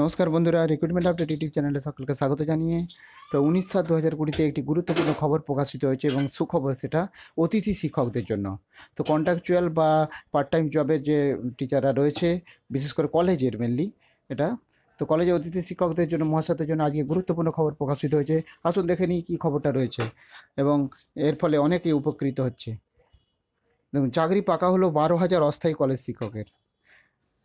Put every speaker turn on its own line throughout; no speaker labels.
নমস্কার বন্ধুরা recruitment update YouTube চ্যানেলে সকলকে স্বাগত জানিয়ে, তো উনিশ সাত দু হাজার কুড়িতে একটি গুরুত্বপূর্ণ খবর প্রকাশিত হয়েছে এবং সুখবর সেটা অতিথি শিক্ষকদের জন্য। তো কন্ট্রাকচুয়াল বা পার্ট টাইম জবের যে টিচাররা রয়েছে, বিশেষ করে কলেজের মেনলি এটা, তো কলেজে অতিথি শিক্ষকদের জন্য, মহাশয়দের জন্য আজকে গুরুত্বপূর্ণ খবর প্রকাশিত হয়েছে। আসুন দেখে নিই কী খবরটা রয়েছে এবং এর ফলে অনেকেই উপকৃত হচ্ছে। দেখুন, চাকরি পাকা হলো বারো হাজার অস্থায়ী কলেজ শিক্ষকের।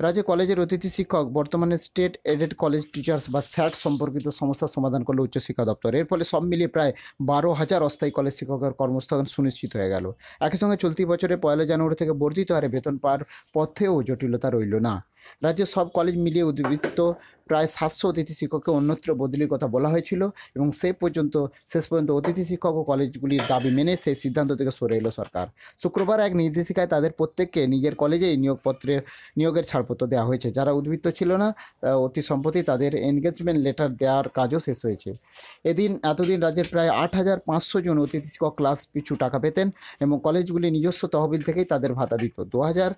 রাজ্যে কলেজের অতিথি শিক্ষক, বর্তমানে স্টেট এডেড কলেজ টিচার্স বা স্যাট সম্পর্কিত সমস্যার সমাধান করল উচ্চশিক্ষা দপ্তর। এর ফলে সব মিলিয়ে প্রায় বারো হাজার অস্থায়ী কলেজ শিক্ষকের কর্মস্থাপন সুনিশ্চিত হয়ে গেল। একই সঙ্গে চলতি বছরে পয়লা জানুয়ারি থেকে বর্ধিত হারে বেতন পাওয়ার পথেও জটিলতা রইল না। রাজ্যের সব কলেজ মিলিয়ে উদ্বৃত্ত প্রায় সাতশো অতিথি শিক্ষককে অন্যত্র বদলির কথা বলা হয়েছিল এবং সে পর্যন্ত, শেষ পর্যন্ত অতিথি শিক্ষক ও কলেজগুলির দাবি মেনে সেই সিদ্ধান্ত থেকে সরে এলো সরকার। শুক্রবার এক নির্দেশিকায় তাদের প্রত্যেককে নিজের কলেজেই নিয়োগপত্রে নিয়োগের ছাড়পত্র দেওয়া হয়েছে। যারা উদ্বৃত্ত ছিল না অতি সম্প্রতি তাদের এনগেজমেন্ট লেটার দেওয়ার কাজও শেষ হয়েছে। এদিন এতদিন রাজ্যের প্রায় আট হাজার পাঁচশো জন অতিথি শিক্ষক ক্লাস পিছু টাকা পেতেন এবং কলেজগুলি নিজস্ব তহবিল থেকেই তাদের ভাতা দিত। দু হাজার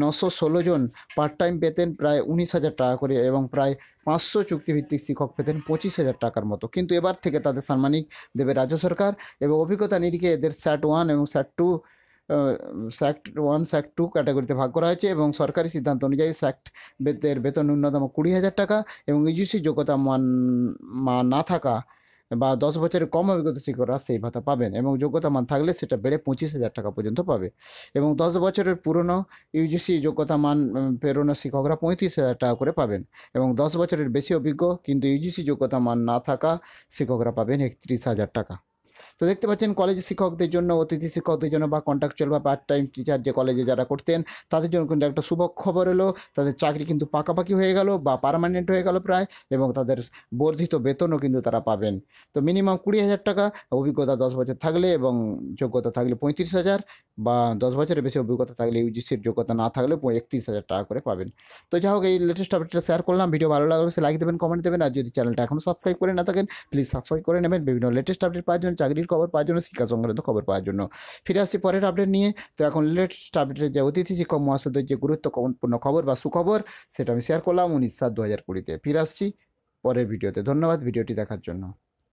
নশো ষোলো জন পার্ট টাইম পেতেন প্রায় উনিশ হাজার টাকা করে এবং প্রায় পাঁচশো চুক্তিভিত্তিক শিক্ষক পেতেন পঁচিশ হাজার টাকার মতো। কিন্তু এবার থেকে তাদের সাম্মানিক দেবে রাজ্য সরকার এবং অভিজ্ঞতা নিরিখে এদের স্যাট ওয়ান এবং SAT two sect one sect two ক্যাটাগরিতে ভাগ করা হয়েছে এবং সরকারি সিদ্ধান্ত অনুযায়ী স্যাক্ট বেতের বেতন ন্যূনতম কুড়ি হাজার টাকা এবং ইউজিসি যোগ্যতা মান মান না থাকা বা দশ বছরের কম অভিজ্ঞতা শিক্ষকরা সেই ভাতা পাবেন এবং যোগ্যতা মান থাকলে সেটা বেড়ে পঁচিশ হাজার টাকা পর্যন্ত পাবে। এবং দশ বছরের পুরনো ইউজিসি যোগ্যতা মান পেরোনো শিক্ষকরা পঁয়ত্রিশ হাজার টাকা করে পাবেন এবং দশ বছরের বেশি অভিজ্ঞ কিন্তু ইউজিসি যোগ্যতা মান না থাকা শিক্ষকরা পাবেন একত্রিশ হাজার টাকা। তো দেখতে পাচ্ছেন কলেজের শিক্ষকদের জন্য, অতিথি শিক্ষকদের জন্য বা কন্ট্রাকচুয়াল বা পার্ট টাইম টিচার যে কলেজে যারা করতেন, তাদের জন্য কিন্তু একটা শুভ খবর এলো। তাদের চাকরি কিন্তু পাকাপাকি হয়ে গেল বা পারমানেন্ট হয়ে গেল প্রায় এবং তাদের বর্ধিত বেতনও কিন্তু তারা পাবেন। তো মিনিমাম কুড়ি হাজার টাকা, অভিজ্ঞতা দশ বছর থাকলে এবং যোগ্যতা থাকলে পঁয়ত্রিশ হাজার বা দশ বছরের বেশি অভিজ্ঞতা থাকলে ইউজিসির যোগ্যতা না থাকলে একত্রিশ হাজার টাকা করে পাবেন। তো যাই হোক, এই লেটেস্ট আপডেটটা শেয়ার করলাম। ভিডিও ভালো লাগলে সে লাইক দেবেন কমেন্ট দেবেন, আর যদি চ্যানেলটা এখনও সাবস্ক্রাইব করে না থাকেন প্লিজ সাবস্ক্রাইব করে নেবেন। বিভিন্ন লেটেস্ট আপডেট পাওয়ার জন্য, চাকরির খবর পাওয়ার জন্য, শিক্ষা সংক্রান্ত খবর পাওয়ার জন্য। ফিরে আসছি পরের আপডেট নিয়ে। তো এখন লেটেস্ট আপডেটের যে অতিথি শিক্ষক মহাশয়দের যে গুরুত্বপূর্ণ খবর বা সুখবর, সেটা আমি শেয়ার করলাম উনিশ সাত দু হাজার কুড়িতে। ফিরে আসছি পরের ভিডিওতে ধন্যবাদ ভিডিওটি দেখার জন্য।